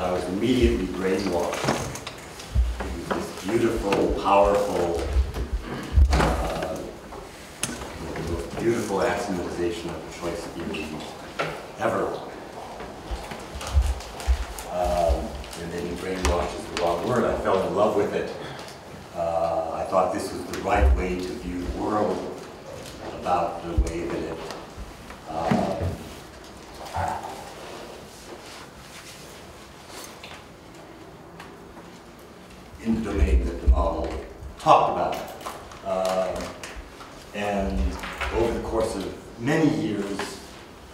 and I was immediately brainwashed. This beautiful, powerful, uh, most beautiful axiomatization of the choice theory ever. Um, and maybe brainwash is the wrong word. I fell in love with it. Uh, I thought this was the right way to view the world about the way that it uh, in the domain that the model talked about. Uh, and over the course of many years,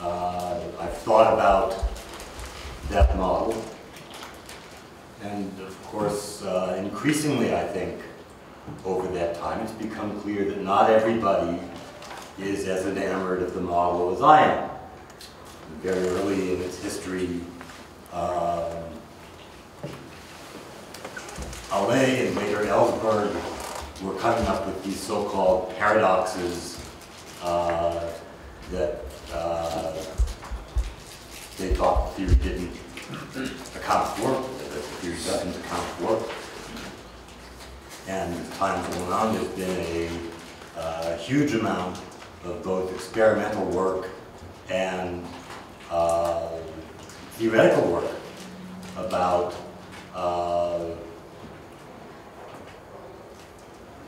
uh, I've thought about that model. And of course, uh, increasingly, I think, over that time, it's become clear that not everybody is as enamored of the model as I am. Very early in its history, um, Allais and later Ellsberg were coming up with these so-called paradoxes uh, that uh, they thought the theory didn't account for, that the theory doesn't account for. And time going on, there's been a uh, huge amount of both experimental work and uh, theoretical work about uh,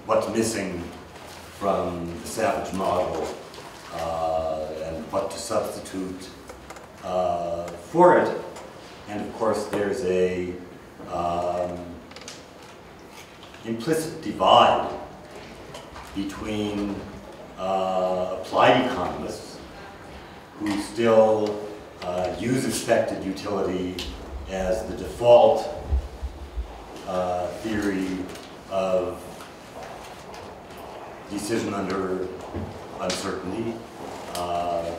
what's missing from the Savage model uh, and what to substitute uh, for it. And of course, there's a um, implicit divide between uh, applied economists who still uh, use expected utility as the default uh, theory of decision under uncertainty uh,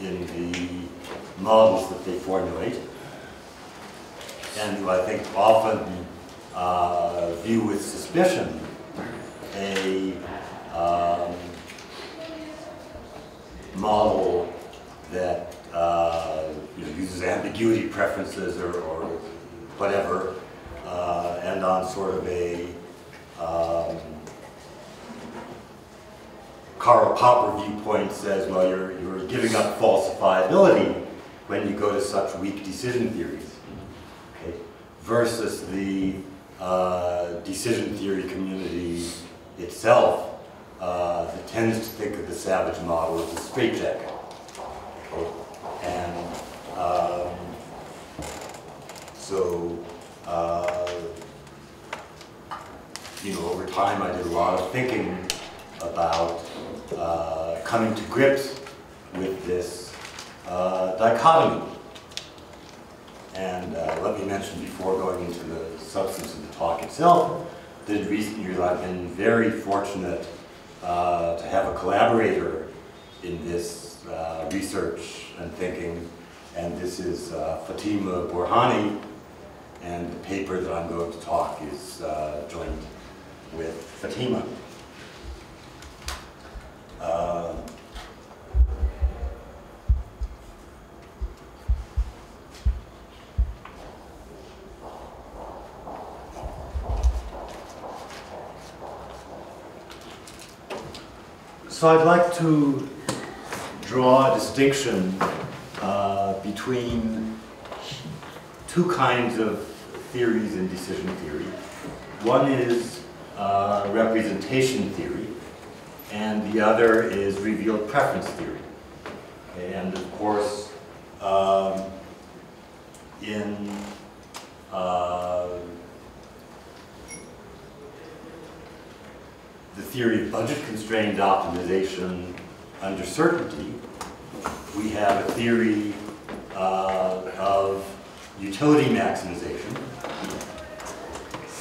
in the models that they formulate, and who I think often uh, view with suspicion a um, model that uh, you know, uses ambiguity preferences or, or whatever, uh, and on sort of a um, Karl Popper viewpoint says, well, you're, you're giving up falsifiability when you go to such weak decision theories, okay? versus the uh, decision theory community itself uh, that tends to think of the Savage model as a straitjacket. Okay? And um, so, uh, you know, over time I did a lot of thinking about uh, coming to grips with this uh, dichotomy. And uh, let me mention before going into the substance of the talk itself, that in recent years I've been very fortunate uh, to have a collaborator in this uh, research and thinking, and this is uh, Fatemeh Borhani, and the paper that I'm going to talk is joined with Fatemeh. So I'd like to draw a distinction uh, between two kinds of theories in decision theory. One is uh, representation theory, and the other is revealed preference theory. And of course, um, in uh, the theory of budget-constrained optimization under certainty, we have a theory uh, of utility maximization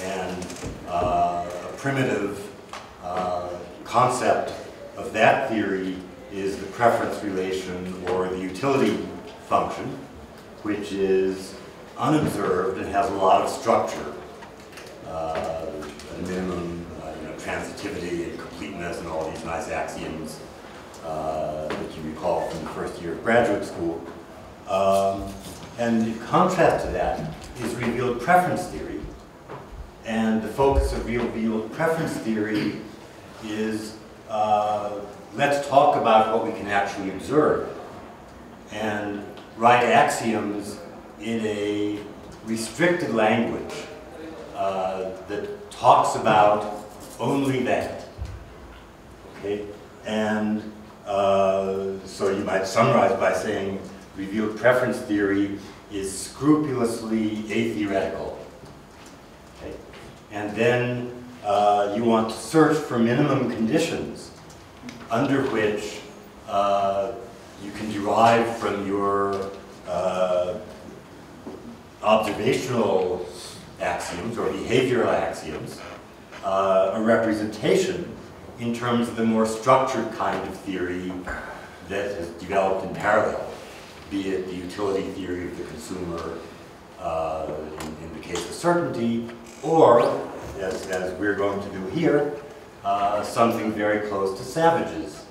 and uh, a primitive uh, concept of that theory is the preference relation or the utility function, which is unobserved and has a lot of structure. Uh, a minimum transitivity and completeness and all these nice axioms uh, that you recall from the first year of graduate school. Um, and in contrast to that, is revealed preference theory. And the focus of revealed preference theory is uh, let's talk about what we can actually observe and write axioms in a restricted language uh, that talks about only that. Okay? And uh, so you might summarize by saying revealed preference theory is scrupulously atheoretical. Okay? And then uh, you want to search for minimum conditions under which uh, you can derive from your uh, observational axioms or behavioral axioms uh, a representation in terms of the more structured kind of theory that has developed in parallel, be it the utility theory of the consumer uh, in, in, the case of certainty, or, as, as we're going to do here, uh, something very close to Savage's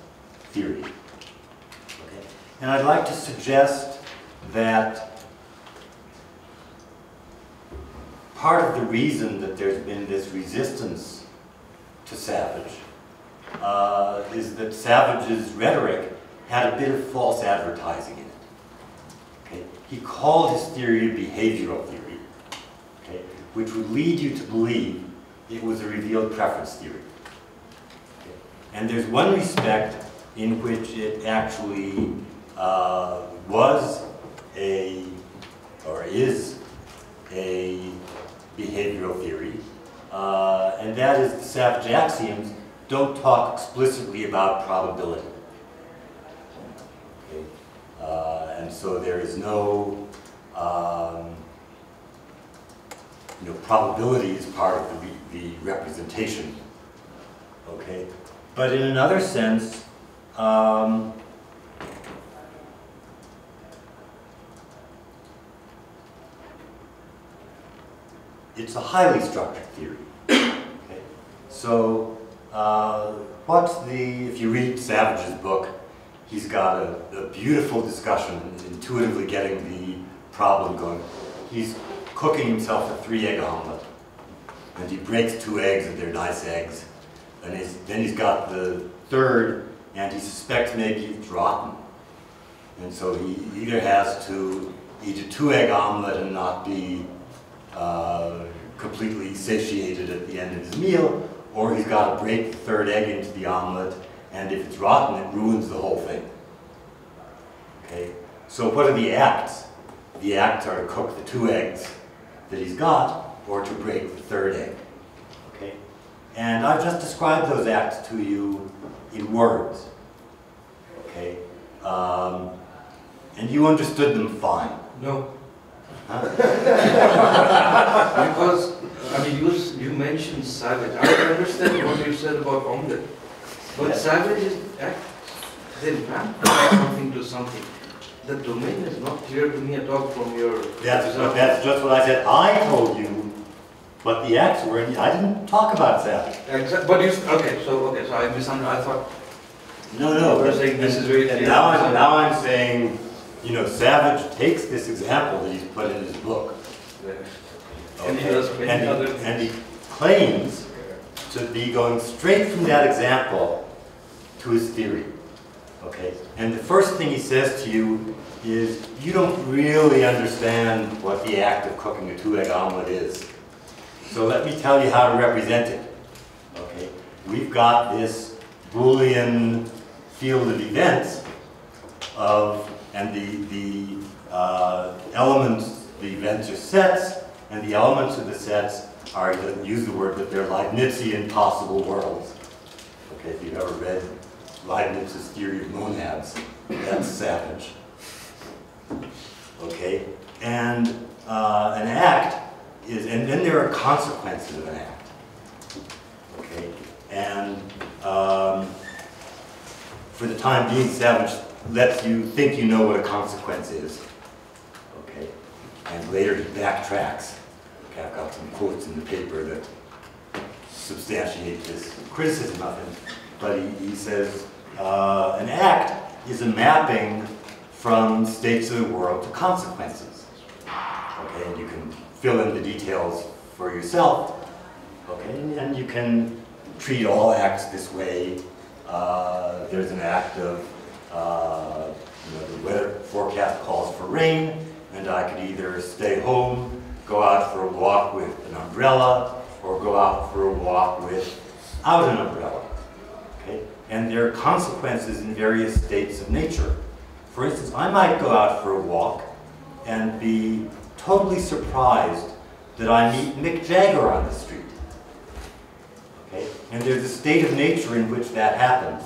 theory. Okay. And I'd like to suggest that part of the reason that there's been this resistance to Savage uh, is that Savage's rhetoric had a bit of false advertising in it. Okay? He called his theory a behavioral theory, okay? which would lead you to believe it was a revealed preference theory. And there's one respect in which it actually uh, was a, or is a behavioral theory, uh, and that is the Savage axioms don't talk explicitly about probability. Okay? Uh, and so there is no, um, you know, probability is part of the, the representation. Okay? But in another sense, um, it's a highly structured theory. Okay? So uh, what's the, if you read Savage's book, he's got a, a, beautiful discussion, intuitively getting the problem going. He's cooking himself a three egg omelet. And he breaks two eggs and they're nice eggs. And he's, then he's got the third and he suspects maybe it's rotten. And so he either has to eat a two egg omelet and not be uh, completely satiated at the end of his meal, or he's got to break the third egg into the omelet, and if it's rotten, it ruins the whole thing. Okay? So what are the acts? The acts are to cook the two eggs that he's got, or to break the third egg. Okay? And I've just described those acts to you in words. Okay? Um, and you understood them fine. No. Huh? because I mean, you, you mentioned savage. I understand what you said about omelette. But savage is, act, they map something to something. The domain is not clear to me at all from your... That's, that's just what I said. I told you what the acts were, and I didn't talk about that. Exactly. But you, okay, so, okay, so I misunderstood. I thought... No, no. You were saying this is very clear. Now I'm, now I'm saying, you know, Savage takes this example that he's put in his book. And he does and he, and he claims to be going straight from that example to his theory. Okay? And the first thing he says to you is, you don't really understand what the act of cooking a two-egg omelet is. So let me tell you how to represent it. Okay? We've got this Boolean field of events of, and the, the uh, elements, the events are sets, and the elements of the sets are, use the word, but they're Leibnizian possible worlds. Okay, if you've ever read Leibniz's theory of monads, that's savage. Okay, and uh, an act is, and then there are consequences of an act. Okay, and um, for the time being, Savage lets you think you know what a consequence is. Okay, and later he backtracks Okay, I've got some quotes in the paper that substantiate this criticism of him. But he, he says, uh, an act is a mapping from states of the world to consequences. Okay, and you can fill in the details for yourself. Okay, and you can treat all acts this way. Uh, there's an act of, uh, you know, the weather forecast calls for rain, and I could either stay home, go out for a walk with an umbrella, or go out for a walk without an umbrella. Okay? And there are consequences in various states of nature. For instance, I might go out for a walk and be totally surprised that I meet Mick Jagger on the street. Okay? And there's a state of nature in which that happens.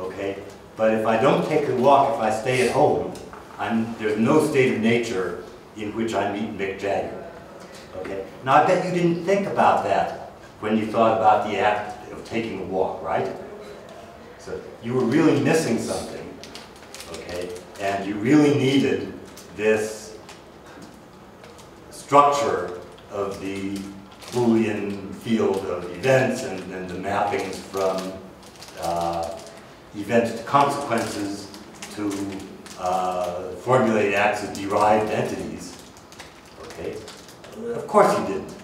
Okay? But if I don't take a walk, if I stay at home, I'm, there's no state of nature in which I meet Mick Jagger. Okay? Now I bet you didn't think about that when you thought about the act of taking a walk, right? So you were really missing something, okay? And you really needed this structure of the Boolean field of events and, and the mappings from uh, to consequences to uh, formulate acts of derived entities. Okay? Of course you didn't.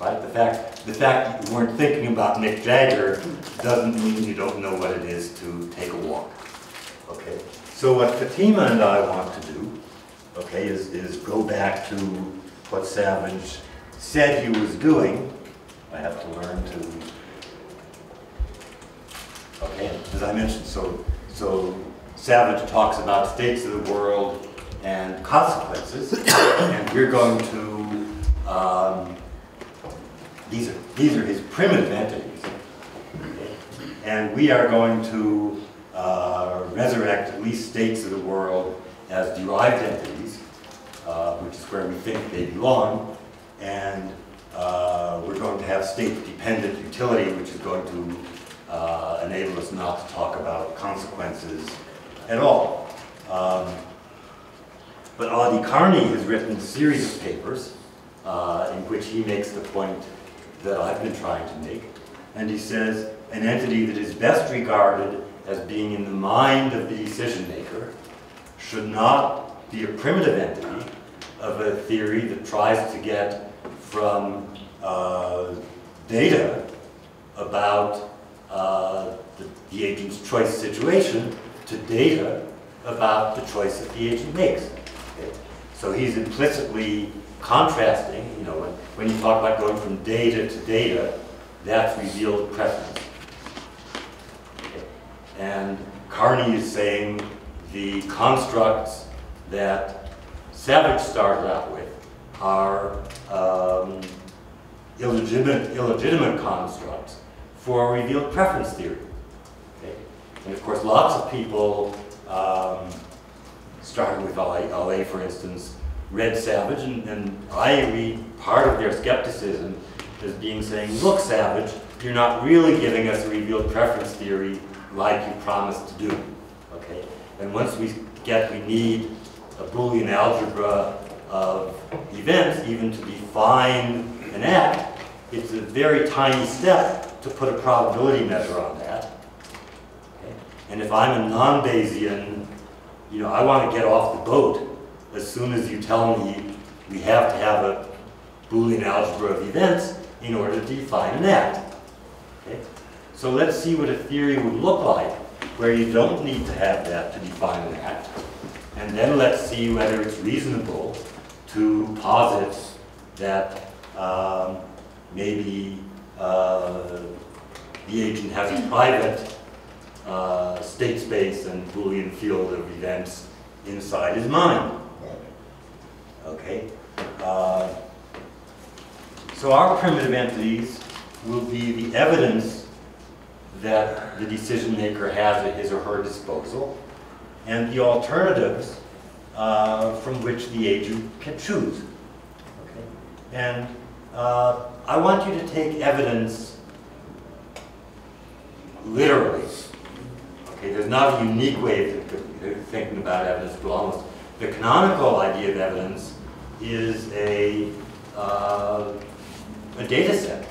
Right? The fact, the fact that you weren't thinking about Mick Jagger doesn't mean you don't know what it is to take a walk. Okay? So what Fatemeh and I want to do, okay, is, is go back to what Savage said he was doing. I have to learn to, okay, as I mentioned, so, so Savage talks about states of the world and consequences, and we're going to, um, these are, these are his primitive entities. And we are going to uh, resurrect at least states of the world as derived entities, uh, which is where we think they belong, and uh, we're going to have state-dependent utility, which is going to uh, enable us not to talk about consequences at all. Um, but Edi Karni has written a series of papers uh, in which he makes the point that I've been trying to make. And he says, an entity that is best regarded as being in the mind of the decision maker should not be a primitive entity of a theory that tries to get from uh, data about uh, the, the agent's choice situation to data about the choice that the agent makes. Okay? So he's implicitly contrasting, you know, when, when you talk about going from data to data, that's revealed preference. And Karni is saying the constructs that Savage started out with are um, illegitimate, illegitimate constructs for revealed preference theory. Okay? And of course, lots of people, um, starting with Allais, Allais, for instance, read Savage, and, and I read part of their skepticism as being saying, look, Savage, you're not really giving us a revealed preference theory like you promised to do. Okay? And once we get, we need a Boolean algebra of events, even to define an act, it's a very tiny step to put a probability measure on that. Okay? And if I'm a non-Bayesian, you know, I want to get off the boat as soon as you tell me we have to have a Boolean algebra of events in order to define an act. Okay? So let's see what a theory would look like where you don't need to have that to define an act. And then let's see whether it's reasonable to posit that um, maybe uh, the agent has a private uh, state space and Boolean field of events inside his mind. Okay? Uh, so our primitive entities will be the evidence that the decision maker has at his or her disposal and the alternatives uh, from which the agent can choose. Okay? And uh, I want you to take evidence literally. Okay, there's not a unique way of thinking about evidence, but almost the canonical idea of evidence is a, uh, a data set.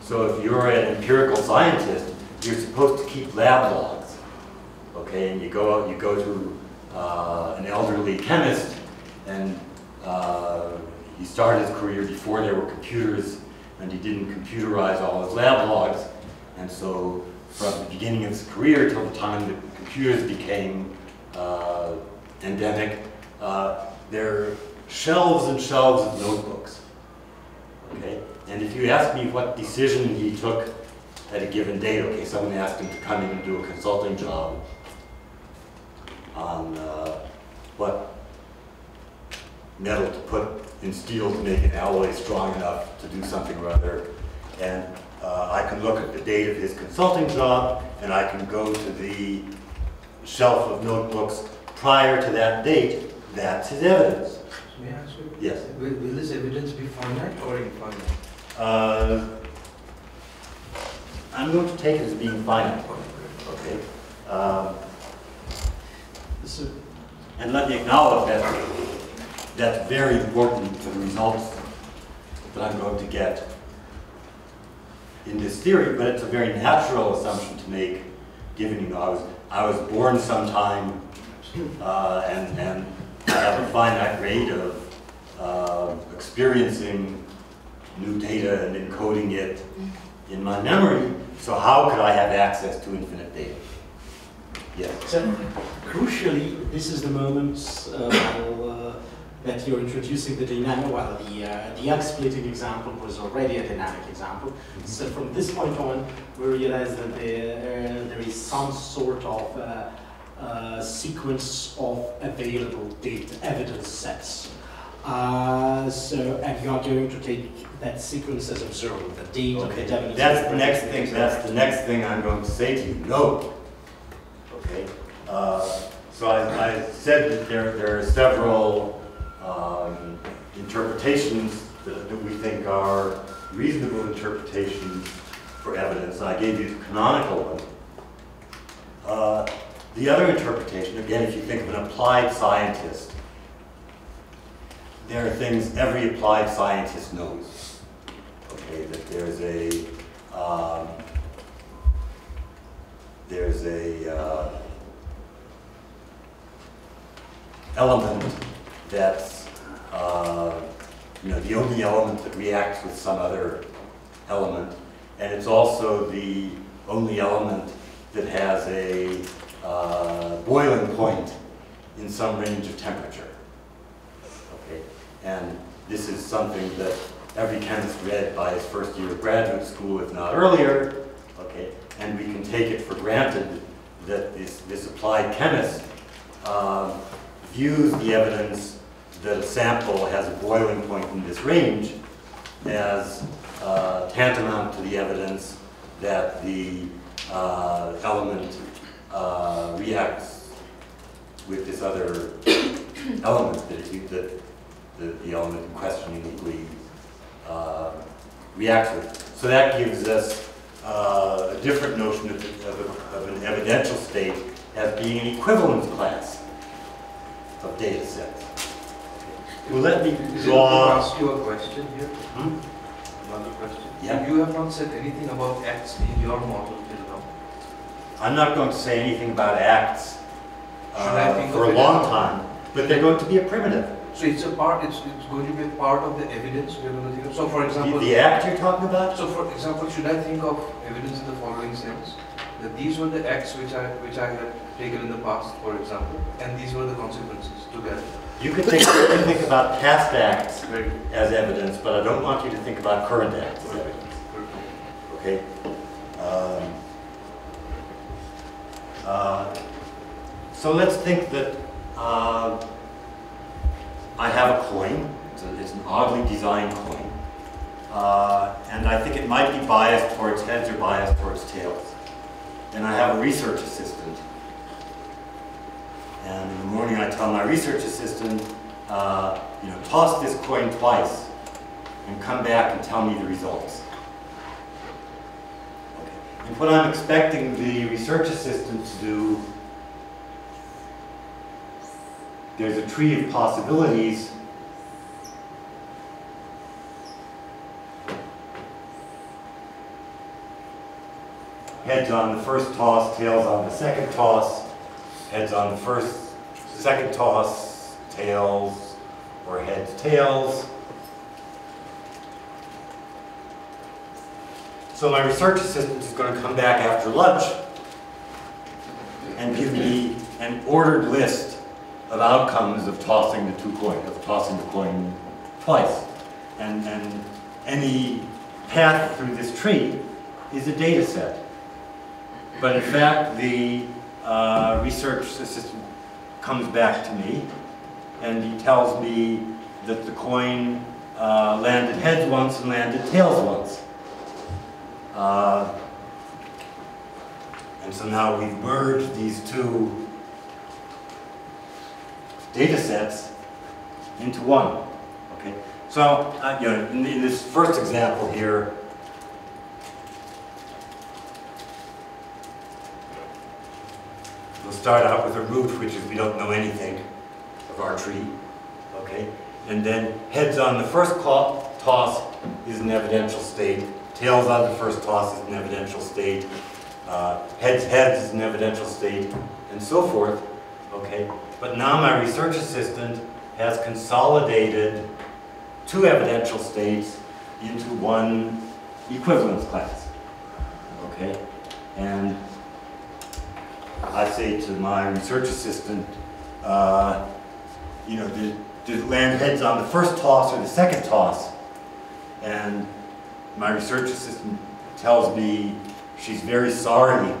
So if you're an empirical scientist, you're supposed to keep lab logs. Okay, and you go out you go to uh, an elderly chemist and uh, he started his career before there were computers, and he didn't computerize all his lab logs. And so from the beginning of his career till the time the computers became uh, endemic, uh, there are shelves and shelves of notebooks. Okay? And if you ask me what decision he took at a given date, okay, someone asked him to come in and do a consulting job on uh, what metal to put in steel to make an alloy strong enough to do something or other. And uh, I can look at the date of his consulting job, and I can go to the shelf of notebooks prior to that date. That's his evidence. May I ask you? Yes. Will, will this evidence be finite or infinite? Uh, I'm going to take it as being finite, okay? Um, And let me acknowledge that that's very important to the results that I'm going to get in this theory, but it's a very natural assumption to make, given, you know, I was, I was born sometime, uh, and, and I have a finite rate of, uh, experiencing new data and encoding it in my memory, so how could I have access to infinite data? Yes. so crucially, this is the moment uh, uh, that you're introducing the dynamic, well, the, uh, the egg splitting example was already a dynamic example. So from this point on, we realize that there, uh, there is some sort of uh, sequence of available data, evidence sets. Uh, so, and you are going to take that sequence as observed, the date of Okay, the evidence. that's the next thing, that's the next thing I'm going to say to you, no. Okay, uh, so I, I said that there, there are several, um, interpretations that, that we think are reasonable interpretations for evidence, I gave you the canonical one. Uh, the other interpretation, again, if you think of an applied scientist, there are things every applied scientist knows okay, that there's a, um, there's a, uh, element that's, uh, you know, the only element that reacts with some other element, and it's also the only element that has a, uh, boiling point in some range of temperature. Okay, and this is something that every chemist read by his first year of graduate school, if not earlier, okay? And we can take it for granted that this, this applied chemist um, views the evidence that a sample has a boiling point in this range as uh, tantamount to the evidence that the uh, element uh, reacts with this other element that, it, that the, the element in question uniquely uh, reacts with. So that gives us uh, a different notion of, of, a- of an evidential state as being an equivalence class of data sets. Well, let me Is it okay draw. ask you a question here? Hmm? Another question. Yeah. You have not said anything about acts in your model till now. I'm not going to say anything about acts uh, for a long time, but they're going to be a primitive. So it's a part, it's, it's going to be a part of the evidence we're going to think of. So for example, the act you're talking about? so for example, should I think of evidence in the following sense? That these were the acts which I, which I had taken in the past, for example, and these were the consequences together. You could think, you could think about past acts as evidence, but I don't want you to think about current acts as evidence. Okay? Um, uh, So let's think that uh, I have a coin, it's a- it's an oddly designed coin, Uh, and I think it might be biased towards heads or biased towards tails. And I have a research assistant. And in the morning I tell my research assistant, uh, you know, toss this coin twice and come back and tell me the results. And what I'm expecting the research assistant to do, there's a tree of possibilities. Heads on the first toss, tails on the second toss, heads on the first, second toss, tails, or heads, tails. So my research assistant is going to come back after lunch and give me an ordered list of outcomes of tossing the two coins, of tossing the coin twice. And, and any path through this tree is a data set. But in fact, the uh, research assistant comes back to me and he tells me that the coin uh, landed heads once and landed tails once. Uh, and so now we've merged these two data sets into one. Okay, so uh, you know, in, in this first example here, we'll start out with a root, which is we don't know anything of our tree. Okay, and then heads on the first toss is an evidential state. Tails on the first toss is an evidential state. Uh, heads heads is an evidential state, and so forth. Okay, but now my research assistant has consolidated two evidential states into one equivalence class. Okay, and I say to my research assistant, uh, you know, did, did land heads on the first toss or the second toss? And my research assistant tells me she's very sorry.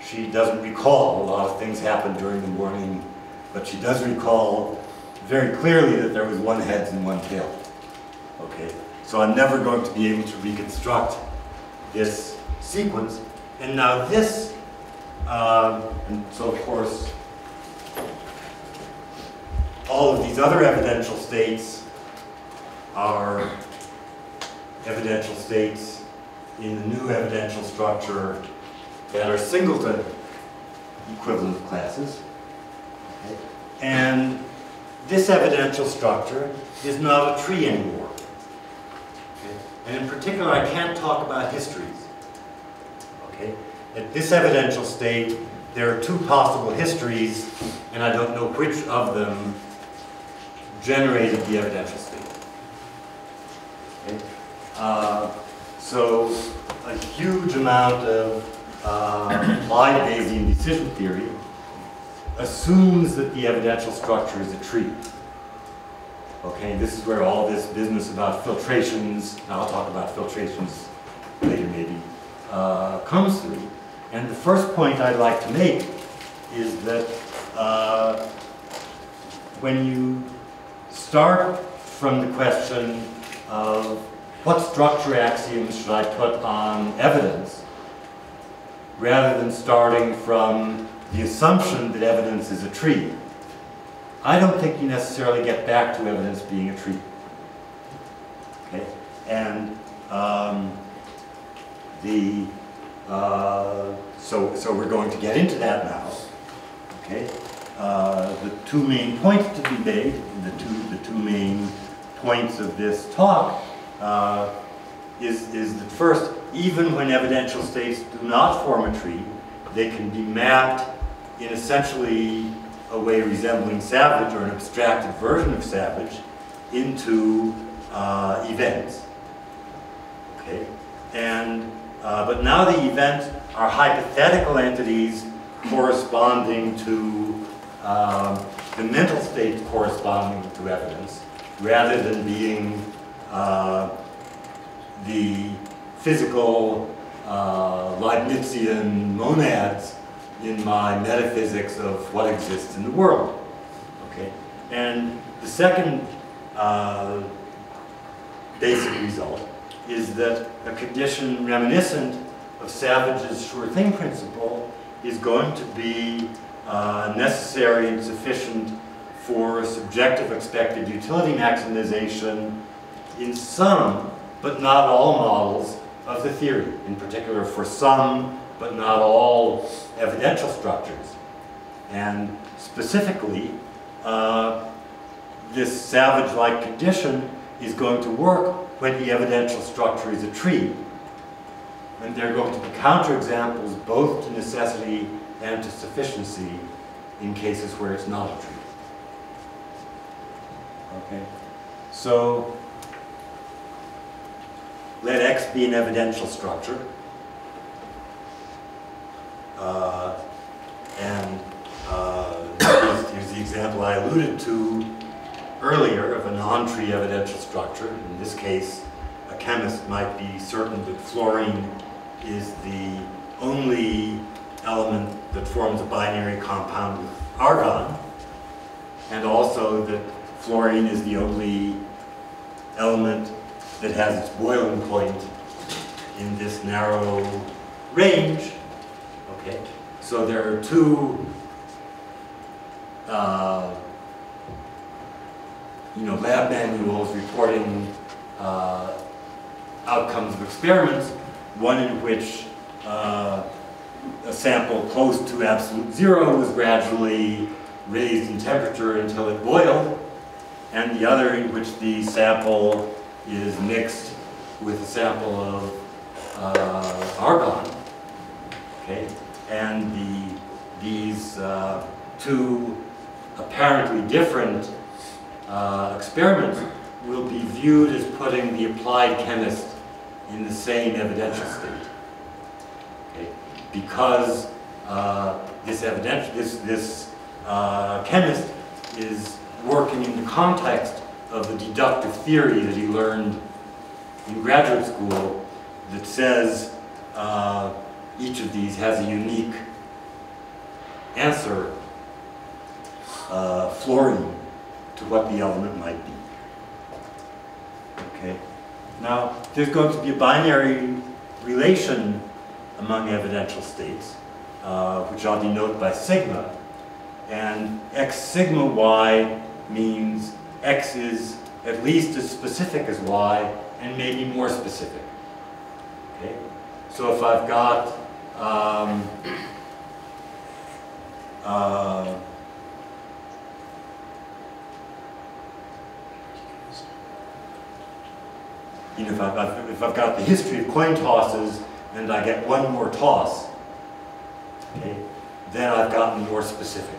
She doesn't recall. A lot of things happened during the morning, but she does recall very clearly that there was one heads and one tail. Okay, so I'm never going to be able to reconstruct this sequence. And now this, um, and so of course, all of these other evidential states are evidential states in the new evidential structure that are singleton equivalent classes. And this evidential structure is not a tree anymore. And in particular, I can't talk about histories. Okay? At this evidential state, there are two possible histories, and I don't know which of them generated the evidential state. Okay? Uh, so a huge amount of uh, applied Bayesian decision theory assumes that the evidential structure is a tree. Okay, this is where all this business about filtrations, and I'll talk about filtrations later maybe, uh, comes through. And the first point I'd like to make is that uh, when you start from the question of what structure axioms should I put on evidence, rather than starting from the assumption that evidence is a tree, I don't think you necessarily get back to evidence being a tree. Okay? And um, the uh, so so we're going to get into that now. Okay? Uh, the two main points to be made, the two the two main points of this talk, uh, is is that first, even when evidential states do not form a tree, they can be mapped in essentially a way resembling Savage or an abstracted version of Savage into uh, events. Okay, and uh, but now the events are hypothetical entities corresponding to um, the mental state corresponding to evidence, rather than being uh, the physical uh, Leibnizian monads in my metaphysics of what exists in the world. Okay, and the second uh, basic result is that a condition reminiscent of Savage's sure thing principle is going to be uh, necessary and sufficient for subjective expected utility maximization in some, but not all models of the theory, in particular for some, but not all evidential structures. And specifically, uh, this savage-like condition is going to work when the evidential structure is a tree. And there are going to be counterexamples both to necessity and to sufficiency in cases where it's not a tree. Okay, so let X be an evidential structure. Uh, and uh, here's, here's the example I alluded to earlier of a non-tree evidential structure. In this case, a chemist might be certain that fluorine is the only element that forms a binary compound with argon, and also that fluorine is the only element that has its boiling point in this narrow range. Okay, so there are two, uh, you know, lab manuals reporting uh, outcomes of experiments, one in which uh, a sample close to absolute zero was gradually raised in temperature until it boiled, and the other in which the sample is mixed with a sample of uh, argon. Okay, and the these uh, two apparently different uh, experiments will be viewed as putting the applied chemist in the same evidential state. Okay, because uh, this evidential this this uh, chemist is working in the context of the deductive theory that he learned in graduate school that says uh, each of these has a unique answer, uh, fluorine, to what the element might be. Okay. Now, there's going to be a binary relation among evidential states, uh, which I'll denote by sigma. And x sigma y means x is at least as specific as y and maybe more specific. Okay? So if I've got um, uh, you know, if I've, if I've got the history of coin tosses and I get one more toss, okay, then I've gotten more specific.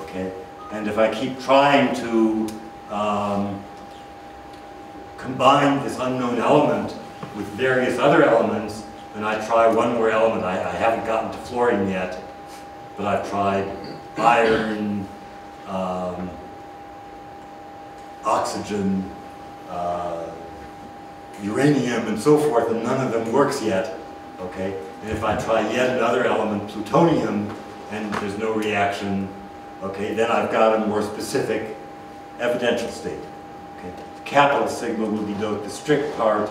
Okay? And if I keep trying to um, combine this unknown element with various other elements, then I try one more element. I, I haven't gotten to fluorine yet, but I've tried iron, um, oxygen, uh, uranium, and so forth, and none of them works yet. Okay? And if I try yet another element, plutonium, and there's no reaction, okay, then I've got a more specific evidential state. Okay? Capital sigma will denote the strict part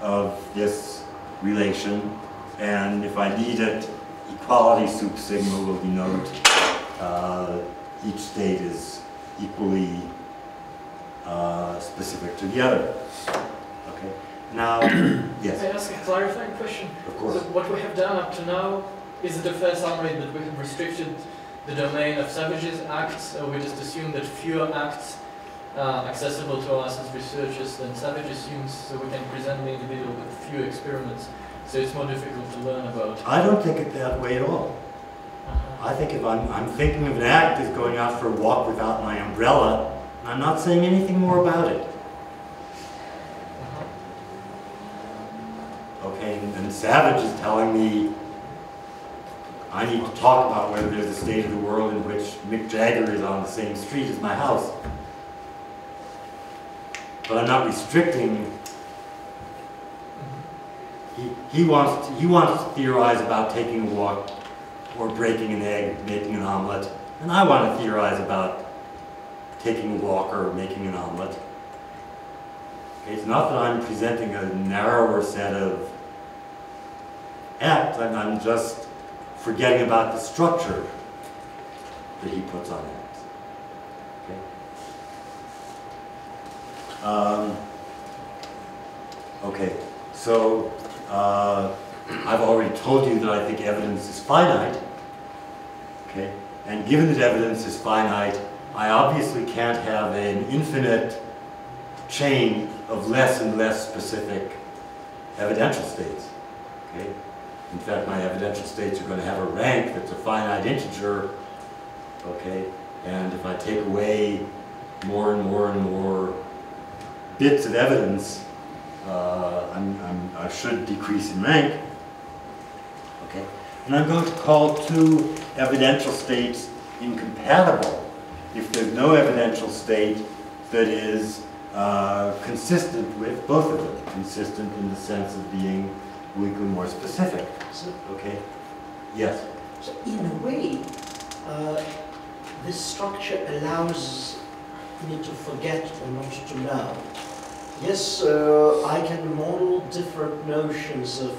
of this relation, and if I need it, equality sup sigma will denote uh, each state is equally uh, specific to the other. Okay. Now, yes, May I ask a clarifying question? of course. So what we have done up to now, is it a fair summary that we have restricted the domain of Savage's acts, or we just assume that fewer acts are accessible to us as researchers than Savage assumes, so we can present the individual with few experiments, so it's more difficult to learn about. I don't think it that way at all. Uh-huh. I think if I'm, I'm thinking of an act as going out for a walk without my umbrella, I'm not saying anything more about it. Uh-huh. Okay, and, and Savage is telling me I need to talk about whether there's a state of the world in which Mick Jagger is on the same street as my house. But I'm not restricting. He, he wants to, he wants to theorize about taking a walk or breaking an egg, making an omelet, and I want to theorize about taking a walk or making an omelet. It's not that I'm presenting a narrower set of acts, I'm just forgetting about the structure that he puts on it. Okay. Um, okay, so uh, I've already told you that I think evidence is finite. Okay, and given that evidence is finite, I obviously can't have an infinite chain of less and less specific evidential states. Okay? In fact, my evidential states are going to have a rank that's a finite integer. Okay? And if I take away more and more and more bits of evidence, uh, I'm, I'm, I should decrease in rank. Okay, and I'm going to call two evidential states incompatible if there's no evidential state that is uh, consistent with both of them, consistent in the sense of being weakly more specific. So, Okay? Yes. so in a way, uh, this structure allows me to forget or not to know. Yes, uh, I can model different notions of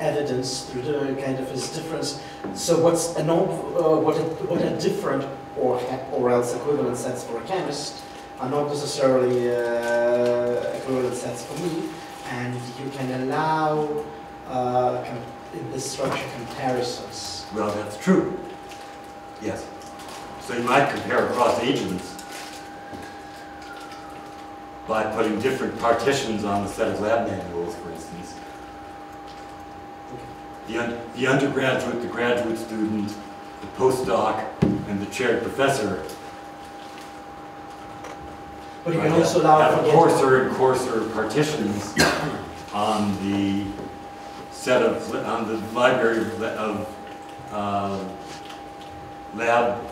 evidence through the kind of its difference. So what's an ob- uh, what are, what are different or or else equivalent sets for a chemist are not necessarily uh, equivalent sets for me, and you can allow uh, this structure comparisons. Well, that's true. Yes. So you might compare across agents by putting different partitions on the set of lab manuals, for instance. The, un- the undergraduate, the graduate student, the postdoc, and the chaired professor But you can also allow coarser and coarser partitions on the set of, on the library of uh, lab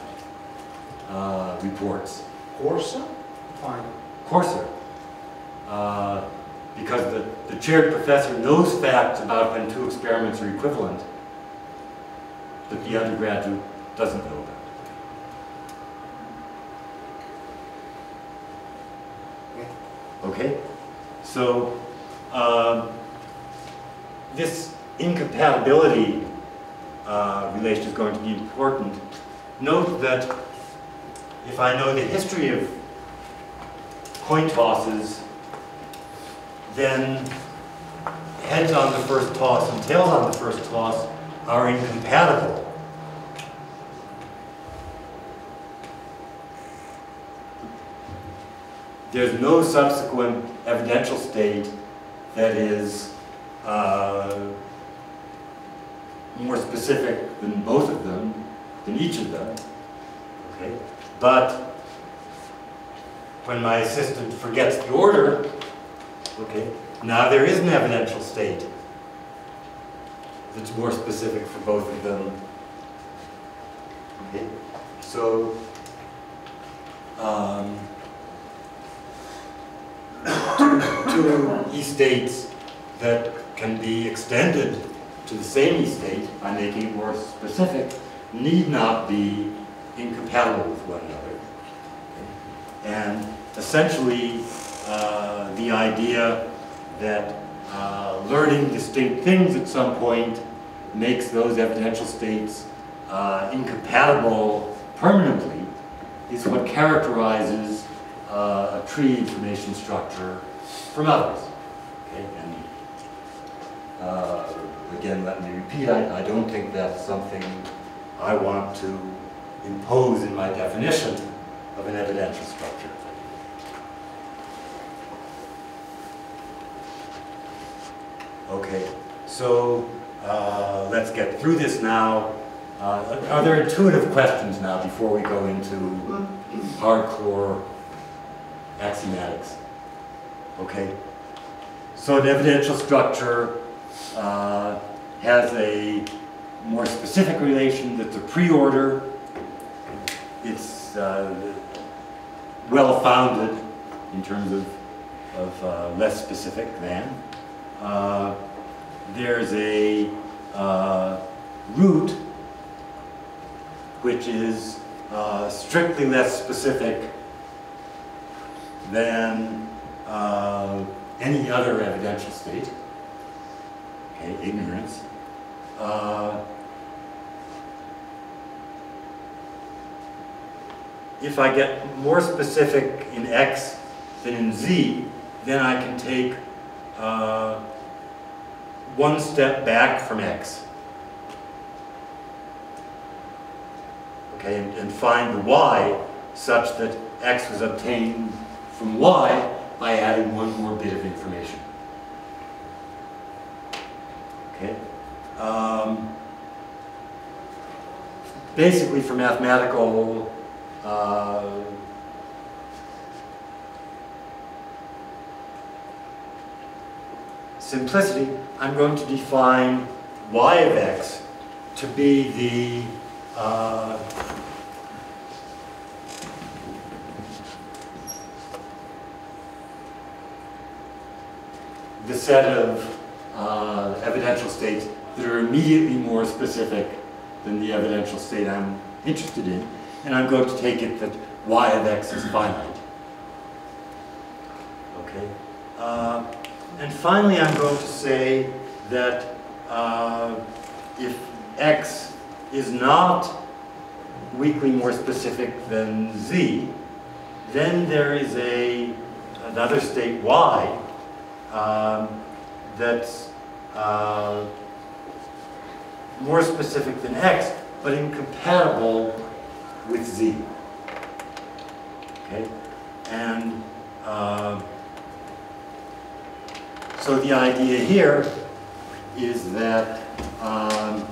uh, reports. Coarser, Fine. Coarser. Uh, Because the, the chaired professor knows facts about when two experiments are equivalent that the undergraduate doesn't know about. Okay? So, um, this incompatibility uh, relation is going to be important. Note that if I know the history of coin tosses, then heads on the first toss and tails on the first toss are incompatible. There's no subsequent evidential state that is uh, more specific than both of them, than each of them. Okay? But when my assistant forgets the order, okay, now there is an evidential state that's more specific for both of them. Okay? So, um, two e-states that can be extended to the same e-state by making it more specific need not be incompatible with one another. And essentially, uh, the idea that uh, learning distinct things at some point makes those evidential states uh, incompatible permanently is what characterizes uh, a tree information structure from others. Okay? And uh, again, let me repeat, I, I don't think that's something I want to impose in my definition of an evidential structure. Okay, so uh, let's get through this now. Uh, Are there intuitive questions now before we go into hardcore axiomatics? Okay, so an evidential structure uh, has a more specific relation that's a pre-order. It's uh, well-founded in terms of, of uh, less specific than. Uh, there's a uh, root which is uh, strictly less specific than uh, any other evidential state. Okay, ignorance. Uh, if I get more specific in X than in Z, then I can take uh, one step back from X. Okay, and, and find the Y such that X was obtained from Y by adding one more bit of information. Okay? Um, basically, for mathematical uh, simplicity, I'm going to define y of x to be the uh, the set of uh, evidential states that are immediately more specific than the evidential state I'm interested in, and I'm going to take it that y of x is finite. Okay. Uh, and finally, I'm going to say that uh, if x is not weakly more specific than z, then there is a another state y um, that's uh, more specific than x, but incompatible with z. Okay, and uh, so the idea here is that um,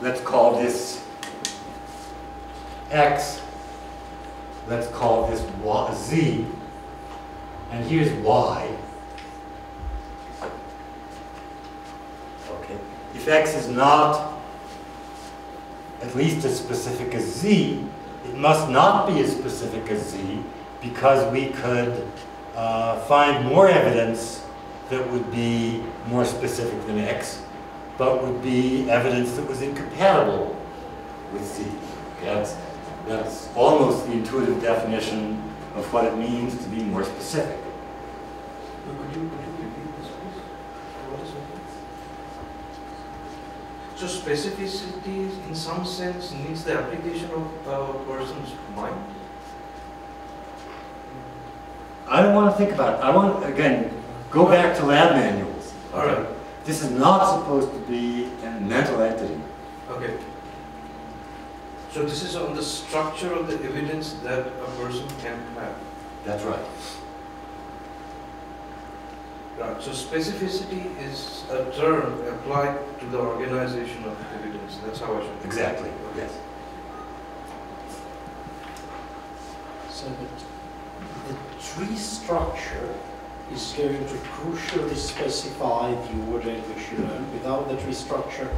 let's call this x, let's call this y, z, and here's y. Okay, if x is not at least as specific as z, it must not be as specific as z because we could uh, find more evidence that would be more specific than x, but would be evidence that was incompatible with z. That's, that's almost the intuitive definition of what it means to be more specific. You, you repeat this, please? What is it? So specificity, in some sense, needs the application of uh, a person's mind? I don't want to think about it. I want, again, go back to lab manuals. All right, This is not supposed to be a mental entity. okay. So this is on the structure of the evidence that a person can have. That's right. Right, so specificity is a term applied to the organization of evidence, that's how I should. Exactly, yes. So the, the tree structure is going to crucially specify the order in which you learn. Without the tree structure,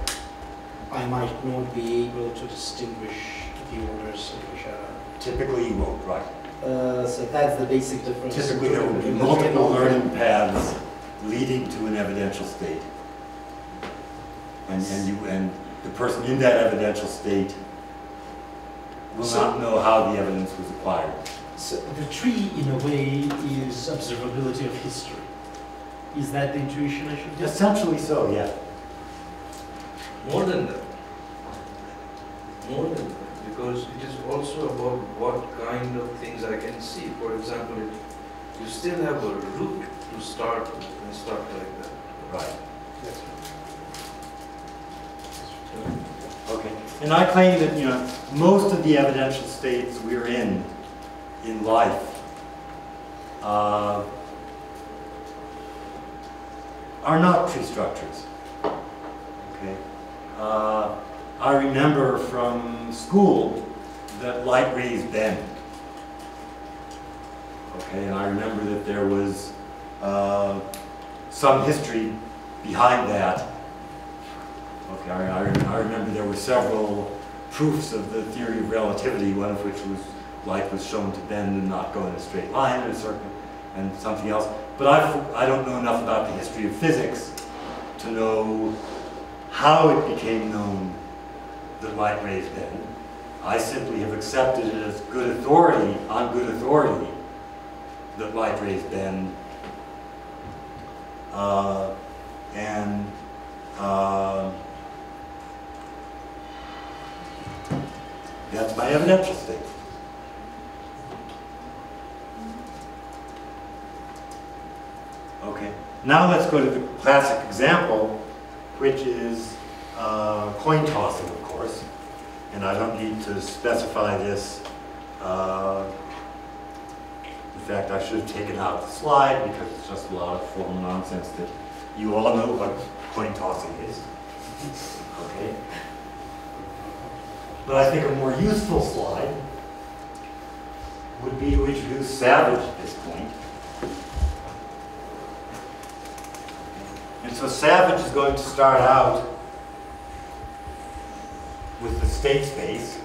I might not be able to distinguish the orders in which I learn. Typically you won't, right? Uh, so that's the basic difference. Typically there will be multiple learning paths leading to an evidential state. And, and you, and the person in that evidential state will So- not know how the evidence was acquired. So the tree, in a way, is observability of history. Is that the intuition I should get? Essentially so, yeah. More than that. More than that, because it is also about what kind of things I can see. For example, if you still have a root to start with and stuff like that. Right. Yes. Okay, and I claim that, you know, most of the evidential states we're in, in life, uh, are not tree structures. Okay? Uh, I remember from school that light rays bend. Okay, and I remember that there was uh, some history behind that. Okay, I, I, I remember there were several proofs of the theory of relativity, one of which was light was shown to bend and not go in a straight line in a and something else. But I, I don't know enough about the history of physics to know how it became known that light rays bend. I simply have accepted it as good authority, on good authority, that light rays bend. Uh, and uh, that's my evidential state. Okay, now let's go to the classic example, which is uh, coin tossing, of course. And I don't need to specify this. Uh, in fact, I should have taken out the slide because it's just a lot of formal nonsense that you all know what coin tossing is. Okay? But I think a more useful slide would be to introduce Savage at this point. And so Savage is going to start out with the state space.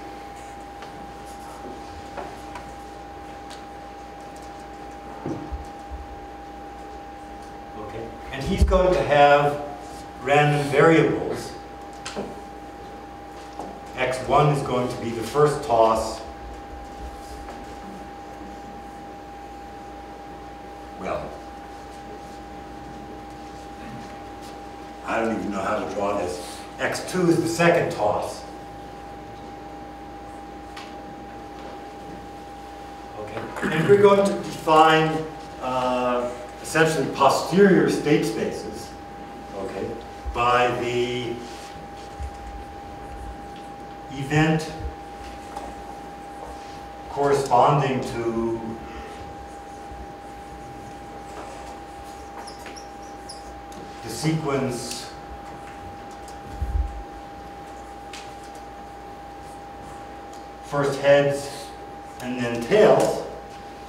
Okay, and he's going to have random variables. X1 is going to be the first toss. Well, I don't even know how to draw this. X2 is the second toss. And we're going to define uh, essentially posterior state spaces, okay, by the event corresponding to the sequence first heads and then tails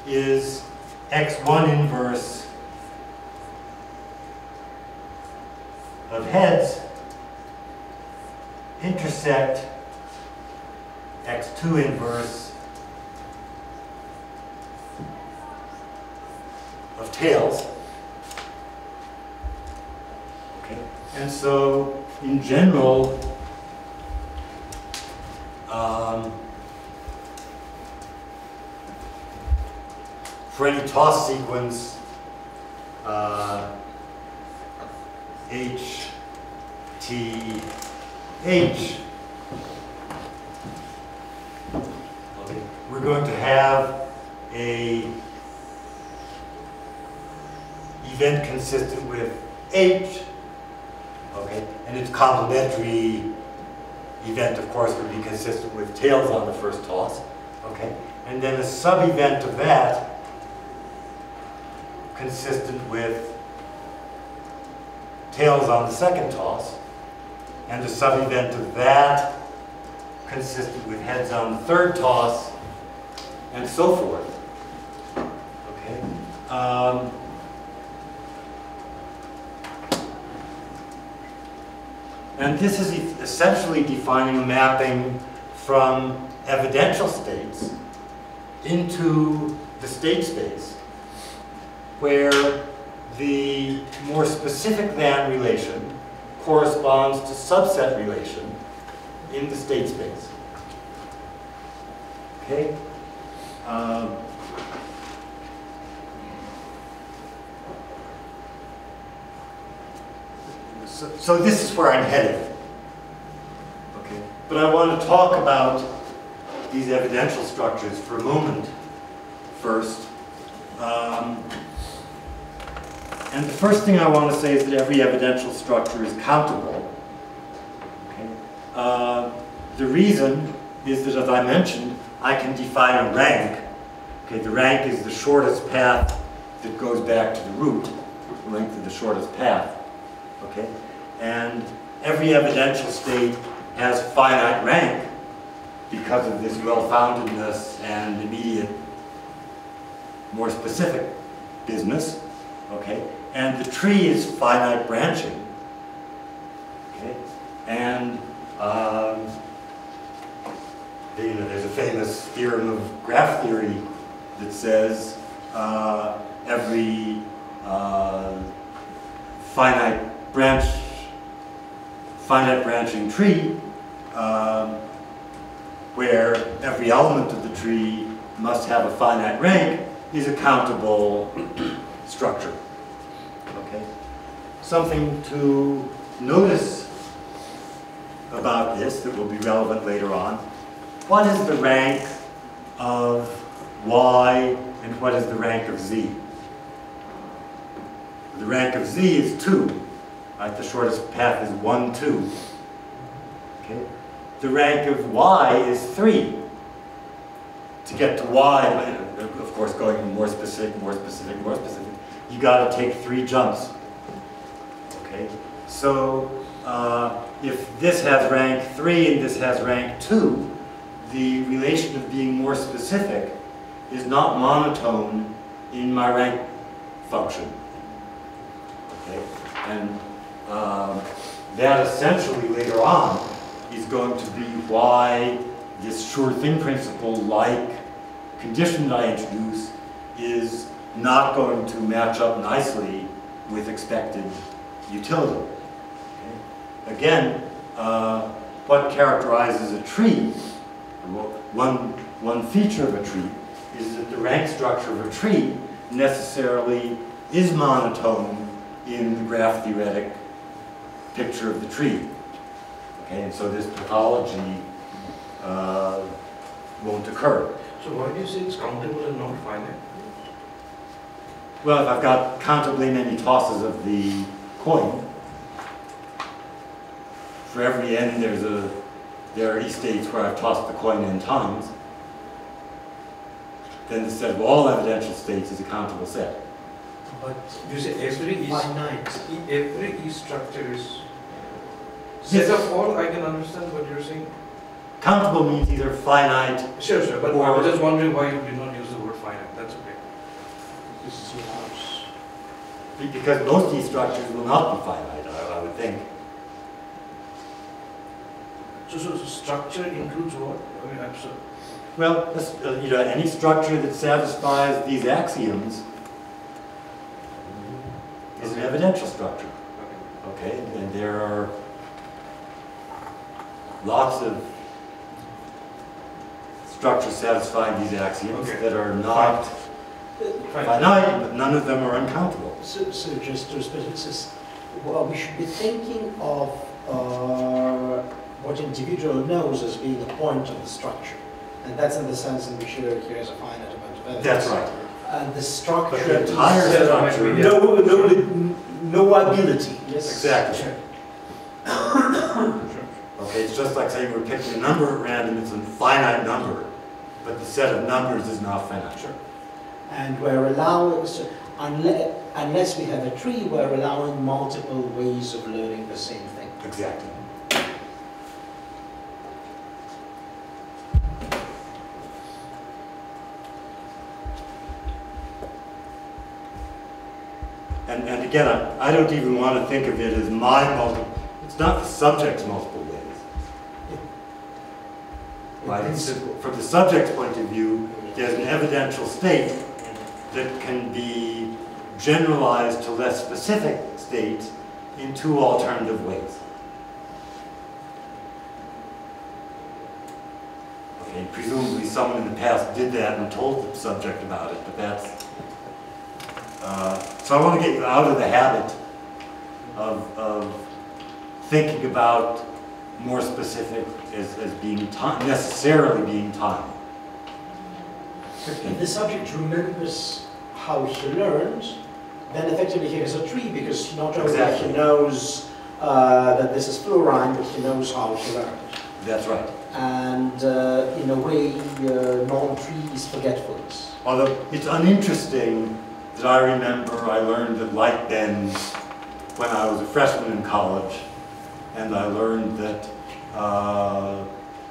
is x1 inverse of heads intersect x2 inverse of tails. Okay, and so in general, um, for any toss sequence, uh, H, T, H, we're going to have a event consistent with H, okay, and its complementary event, of course, would be consistent with tails on the first toss, okay, and then a sub-event of that consistent with tails on the second toss, and a sub-event of that consistent with heads on the third toss, and so forth. Okay. Um, and this is essentially defining a mapping from evidential states into the state space where the more specific than relation corresponds to subset relation in the state space. Okay? Um, so, so this is where I'm headed. Okay? But I want to talk about these evidential structures for a moment first. Um, and the first thing I want to say is that every evidential structure is countable. Okay? Uh, the reason is that, as I mentioned, I can define a rank. Okay, the rank is the shortest path that goes back to the root, the length of the shortest path. Okay, and every evidential state has finite rank because of this well-foundedness and immediate, more specific business. Okay, and the tree is finite branching. Okay, and um, you know, there's a famous theorem of graph theory that says uh, every uh, finite branch, finite branching tree, um, where every element of the tree must have a finite rank, is a countable structure. Something to notice about this that will be relevant later on what is the rank of y and what is the rank of z? The rank of z is 2. Right? The shortest path is 1, 2. Okay? The rank of y is 3. To get to y, of course going more specific, more specific, more specific, you got to take three jumps. So uh, if this has rank 3 and this has rank 2, the relation of being more specific is not monotone in my rank function. Okay? And um, that essentially later on is going to be why this sure thing principle, like condition that I introduce, is not going to match up nicely with expected utility. Again, uh, what characterizes a tree, one, one feature of a tree, is that the rank structure of a tree necessarily is monotone in the graph theoretic picture of the tree. Okay, and so this pathology uh, won't occur. So why do you say it's countable and not finite? Well, if I've got countably many tosses of the coin, for every n there's a, there are E states where I've tossed the coin n times, then the set of all evidential states is a countable set. But you say every E, Finite. every E structure is set of all, I can understand what you're saying. Countable means either finite, Sure, sure, but I was just wondering why you did not use the word finite, that's okay. This is your house. because most e structures will not be finite, I, I would think. So, so structure includes what? I mean, I'm sorry. Well, this, uh, you know, any structure that satisfies these axioms is an evidential structure. Okay. Okay, and there are lots of structures satisfying these axioms Okay. that are not Fine. finite, but none of them are uncountable. So, so just to specific, well, we should be thinking of uh, what individual knows as being a point of the structure. And that's in the sense in which here, here is a finite amount of evidence. That's right. And the structure. But the entire is- structure. No, no, no ability, yes. exactly. Sure. Okay, it's just like saying we're picking a number at random, it's a finite number, but the set of numbers is not finite. Sure. And we're allowing, so unless, unless we have a tree, we're allowing multiple ways of learning the same thing. Exactly. And, and again, I, I don't even want to think of it as my multiple, it's not the subject's multiple ways. Right, from the subject's point of view, there's an evidential state that can be generalized to less specific states in two alternative ways. Okay, presumably someone in the past did that and told the subject about it, but that's, uh, so I want to get you out of the habit of, of thinking about more specific as, as being time, necessarily being time. If the subject remembers how he learned, then effectively he has a tree because not only Exactly. he knows uh, that this is fluorine, but he knows how he learned. That's right. And uh, in a way, uh, non-tree is forgetfulness. Although it's uninteresting that I remember I learned that light bends when I was a freshman in college, and I learned that uh,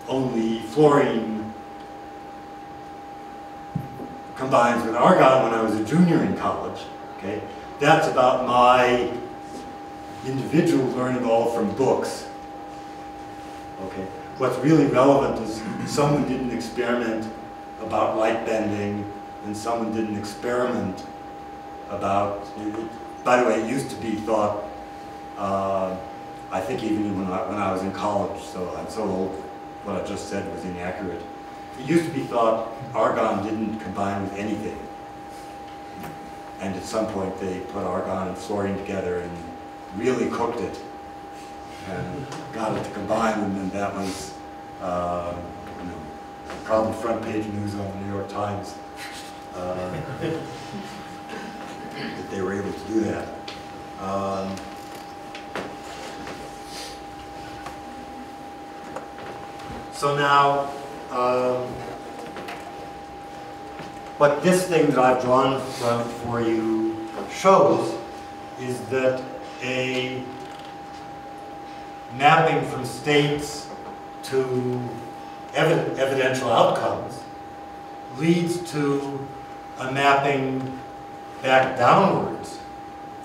only fluorine combines with argon when I was a junior in college. Okay, that's about my individual learning all from books. Okay, what's really relevant is someone did an experiment about light bending, and someone did an experiment about, by the way, it used to be thought, uh, I think even when I, when I was in college, so I'm so old, what I just said was inaccurate. It used to be thought argon didn't combine with anything. And at some point, they put argon and fluorine together and really cooked it and got it to combine, and then that was, uh, you know, probably front page news on the New York Times. uh, That they were able to do that. Um, So now, um, what this thing that I've drawn from, for you shows is that a mapping from states to evidential outcomes leads to a mapping back downwards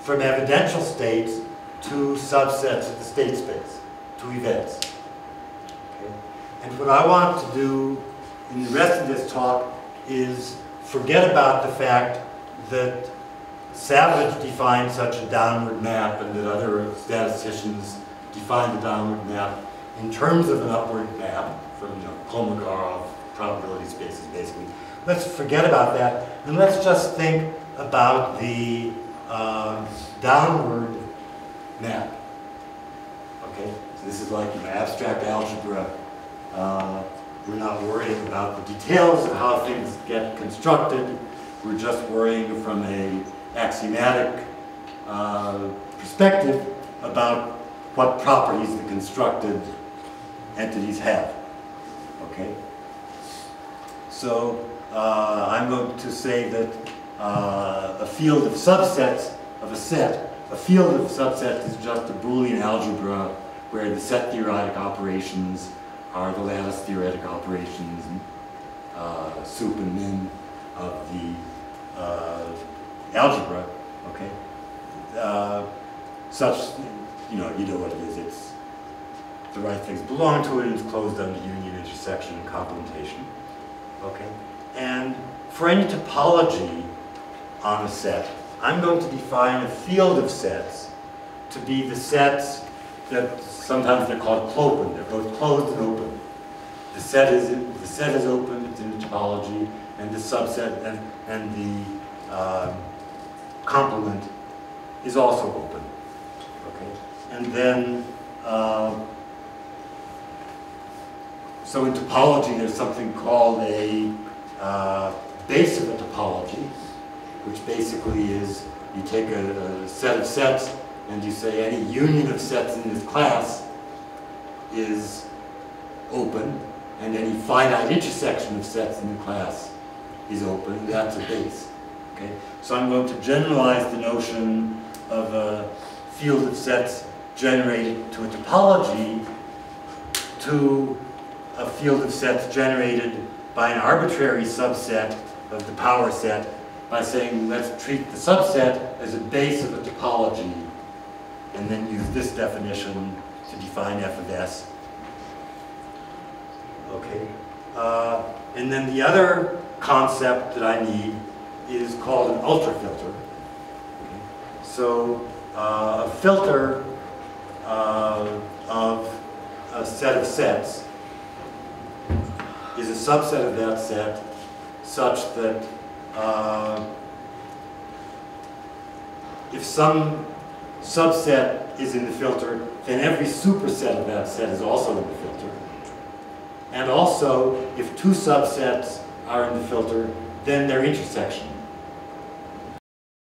from evidential states to subsets of the state space, to events. Okay? And what I want to do in the rest of this talk is forget about the fact that Savage defined such a downward map and that other statisticians define the downward map in terms of an upward map from you know, Kolmogorov probability spaces basically. Let's forget about that and let's just think about the um, downward map. Okay, so this is like an abstract algebra. Uh, we're not worrying about the details of how things get constructed. We're just worrying from a axiomatic uh, perspective about what properties the constructed entities have. Okay? So uh, I'm going to say that uh, a field of subsets of a set, a field of subsets is just a Boolean algebra where the set theoretic operations are the lattice theoretic operations, uh, sup and min of the uh, algebra, okay? Uh, such, you know, you know what it is, it's the right things belong to it, and it's closed under union, intersection, and complementation, okay? And for any topology on a set, I'm going to define a field of sets to be the sets that sometimes they're called clopen, they're both closed and open. The set is, the set is open, it's in a topology, and the subset and, and the um, complement is also open. Okay? And then, uh, so in topology, there's something called a uh, base of a topology, which basically is you take a, a set of sets and you say any union of sets in this class is open, and any finite intersection of sets in the class is open, that's a base. Okay? So I'm going to generalize the notion of a field of sets generated to a topology to a field of sets generated by an arbitrary subset of the power set by saying let's treat the subset as a base of a topology and then use this definition to define f of s. Okay. Uh, and then the other concept that I need is called an ultrafilter. So uh, a filter uh, of a set of sets is a subset of that set such that uh, if some subset is in the filter, then every superset of that set is also in the filter. And also, if two subsets are in the filter, then their intersection